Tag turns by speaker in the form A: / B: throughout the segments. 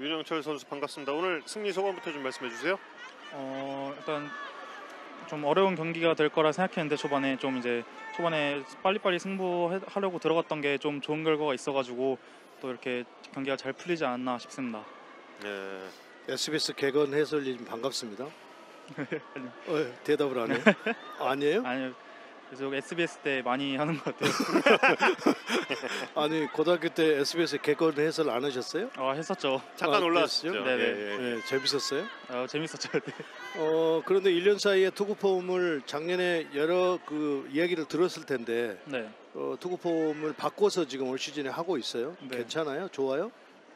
A: 윤영철 선수 반갑습니다. 오늘 승리 소감부터 좀 말씀해 주세요.
B: 어 일단 좀 어려운 경기가 될 거라 생각했는데 초반에 좀 이제 초반에 빨리빨리 승부하려고 들어갔던 게 좀 좋은 결과가 있어가지고 또 이렇게 경기가 잘 풀리지 않았나 싶습니다.
A: 네.
C: SBS 개건 해설님 반갑습니다.
B: 아니요.
C: 어, 대답을 안 해요? 아니에요?
B: 아니요. 그래서 SBS 때 많이 하는 것 같아요.
C: 아니 고등학교 때 SBS 개건 해설 안 하셨어요?
B: 아 했었죠.
A: 잠깐
C: 아,
A: 올라왔죠.
B: 네네.
A: 예, 예.
C: 네, 재밌었어요.
B: 아, 재밌었죠. 네.
C: 어 그런데 1년 사이에 투구 폼을 작년에 여러 그 이야기를 들었을 텐데
B: 네.
C: 어, 투구 폼을 바꿔서 지금 올 시즌에 하고 있어요.
B: 네.
C: 괜찮아요? 좋아요?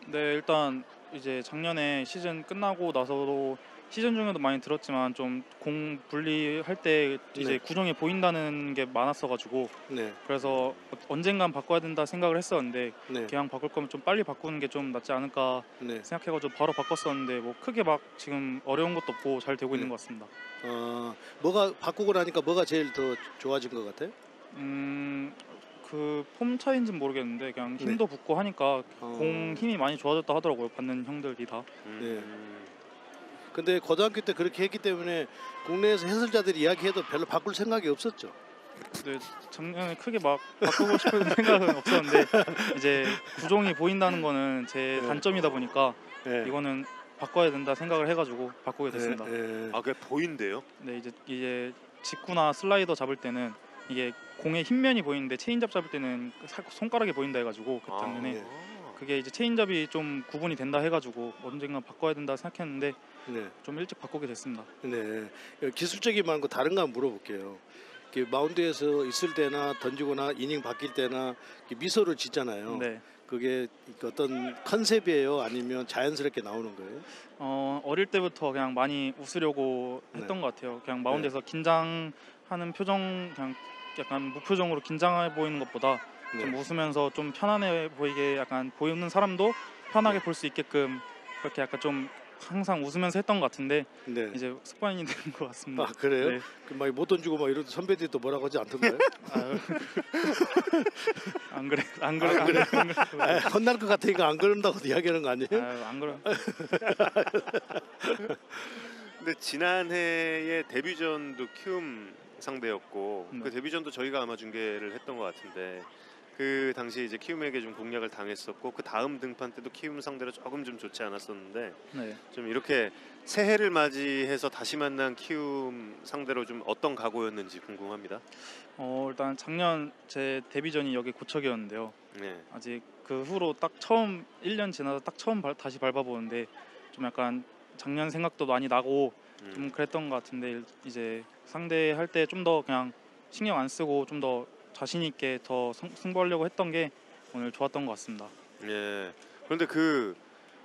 B: 네 일단 이제 작년에 시즌 끝나고 나서도 시즌 중에도 많이 들었지만 좀 공 분리할 때 이제
C: 네.
B: 구종이 보인다는 게 많았어가지고
C: 네,
B: 그래서 언젠간 바꿔야 된다 생각을 했었는데
C: 네,
B: 그냥 바꿀 거면 좀 빨리 바꾸는 게 좀 낫지 않을까
C: 네.
B: 생각해가지고 바로 바꿨었는데 뭐 크게 막 지금 어려운 것도 없고 잘 되고 있는
C: 네.
B: 것 같습니다.
C: 어 뭐가 바꾸고 나니까 뭐가 제일 더 좋아진 것 같아요?
B: 음 그 폼 차이인지는 모르겠는데 그냥
C: 네.
B: 힘도 붙고 하니까
C: 어.
B: 공 힘이 많이 좋아졌다 하더라고요. 받는 형들이 다.
A: 음.
C: 근데 고등학교 때 그렇게 했기 때문에 국내에서 해설자들이 이야기해도 별로 바꿀 생각이 없었죠.
B: 근데 작년에 크게 막 바꾸고 싶은 생각은 없었는데 이제 구종이 보인다는 거는 제
C: 네.
B: 단점이다 보니까
C: 네.
B: 이거는 바꿔야 된다 생각을 해가지고 바꾸게 됐습니다.
C: 네, 네.
A: 아, 그게 보인대요?
B: 네 이제 이제 직구나 슬라이더 잡을 때는 이게 공의 힘면이 보이는데 체인잡 잡을 때는 살- 손가락이 보인다 해가지고 그 작년에
A: 아.
B: 그게 이제 체인잡이 좀 구분이 된다 해가지고 언젠가 바꿔야 된다 생각했는데
C: 네.
B: 좀 일찍 바꾸게 됐습니다.
C: 네. 기술적인 말고 다른 거 한번 물어볼게요. 마운드에서 있을 때나 던지거나 이닝 바뀔 때나 미소를 짓잖아요.
B: 네.
C: 그게 어떤 컨셉이에요? 아니면 자연스럽게 나오는 거예요?
B: 어, 어릴 때부터 그냥 많이 웃으려고
C: 네.
B: 했던 것 같아요. 그냥 마운드에서 긴장하는 표정 그냥 약간 무표정으로 긴장해 보이는 것보다
C: 네.
B: 좀 웃으면서 좀 편안해 보이게 약간 보이는 사람도 편하게
C: 네.
B: 볼수 있게끔 그렇게 약간 좀 항상 웃으면서 했던 것 같은데
C: 네.
B: 이제 습관이 된 것 같습니다.
C: 아 그래요?
B: 네.
C: 그막못 던지고 막 이런 선배들이 또 뭐라고 하지 않던가요?
B: 안 그래 안 그래
C: 아,
B: 안 그래 안 그래.
C: 아, 혼날 것 같으니까 안 그런다고 이야기하는 거 아니에요?
B: 아유, 안 그래.
A: 근데 지난해의 데뷔전도 키움 상대였고
B: 네.
A: 그 데뷔전도 저희가 아마 중계를 했던 것 같은데 그 당시 이제 키움에게 좀 공략을 당했었고 그 다음 등판 때도 키움 상대로 조금 좀 좋지 않았었는데
B: 네.
A: 좀 이렇게 새해를 맞이해서 다시 만난 키움 상대로 좀 어떤 각오였는지 궁금합니다.
B: 어 일단 작년 제 데뷔전이 여기 고척이었는데요.
A: 네.
B: 아직 그 후로 딱 처음 1년 지나서 딱 처음 발- 다시 밟아보는데 좀 약간 작년 생각도 많이 나고
A: 음.
B: 좀 그랬던 것 같은데 이제 상대할 때 좀 더 그냥 신경 안 쓰고 좀더 자신 있게 더 승- 승부하려고 했던 게 오늘 좋았던 것 같습니다.
A: 예. 그런데 그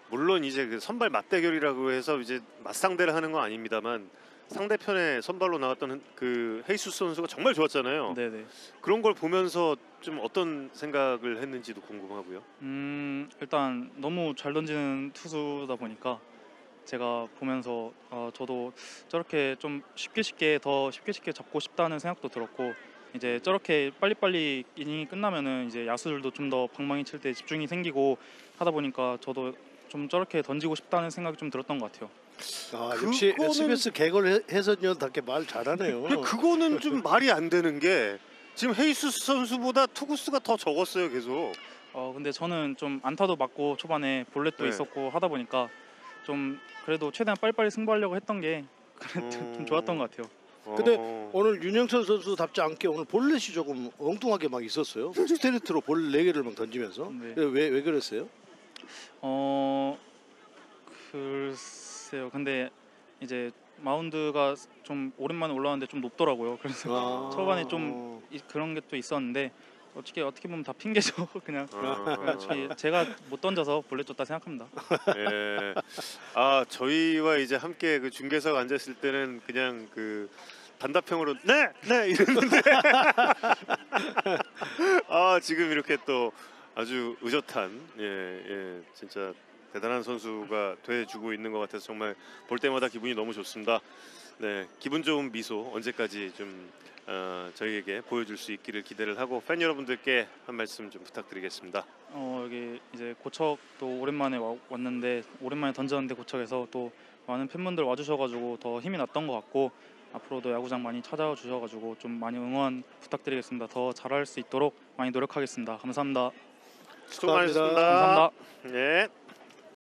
A: 물론 이제 그 선발 맞대결이라고 해서 이제 맞상대를 하는 건 아닙니다만 상대편에 선발로 나왔던 그 헤이수스 선수가 정말 좋았잖아요.
B: 네네.
A: 그런 걸 보면서 좀 어떤 생각을 했는지도 궁금하고요.
B: 음 일단 너무 잘 던지는 투수다 보니까 제가 보면서 어, 저도 저렇게 좀 쉽게 쉽게 더 쉽게 쉽게 잡고 싶다는 생각도 들었고 이제 저렇게 빨리빨리 이닝이 끝나면은 이제 야수들도 좀 더 방망이 칠 때 집중이 생기고 하다 보니까 저도 좀 저렇게 던지고 싶다는 생각이 좀 들었던 것 같아요.
C: 아, 역시
A: 그거는-
C: SBS 개걸 해- 해설위원답게 말 잘하네요.
A: 그거는 좀 말이 안 되는 게 지금 헤이수스 선수보다 투구수가 더 적었어요, 계속.
B: 어 근데 저는 좀 안타도 맞고 초반에 볼넷도
A: 네.
B: 있었고 하다 보니까 좀 그래도 최대한 빨리빨리 승부하려고 했던 게 그래도 좀
A: 음.
B: 좋았던 것 같아요.
C: 근데
A: 어.
C: 오늘 윤영철 선수답지 않게 오늘 볼넷이 조금 엉뚱하게 막 있었어요. 스트레이트로 볼 4개를 막 던지면서.
B: 네.
C: 왜, 왜 그랬어요?
B: 어 글쎄요. 근데 이제 마운드가 좀 오랜만에 올라왔는데 좀 높더라고요. 그래서
C: 아.
B: 초반에 좀 이- 그런 게 또 있었는데 어떻게 어떻게 보면 다 핑계죠. 그냥
A: 아.
B: 제- 제가 못 던져서 볼넷 줬다 생각합니다.
A: 예. 아 저희와 이제 함께 그 중계석 앉았을 때는 그냥 그 단답형으로 네, 네 이랬는데 아 지금 이렇게 또 아주 의젓한 예, 예 진짜 대단한 선수가 돼주고 있는 것 같아서 정말 볼 때마다 기분이 너무 좋습니다. 네, 기분 좋은 미소 언제까지 좀 어, 저희에게 보여줄 수 있기를 기대를 하고 팬 여러분들께 한 말씀 좀 부탁드리겠습니다.
B: 어 여기 이제 고척도 오랜만에 와, 왔는데 오랜만에 던졌는데 고척에서 또 많은 팬분들 와주셔가지고 더 힘이 났던 것 같고 앞으로도 야구장 많이 찾아와 주셔가지고 좀 많이 응원 부탁드리겠습니다. 더 잘할 수 있도록 많이 노력하겠습니다. 감사합니다.
A: 수고 많으셨습니다.
B: 감사합니다.
A: 네.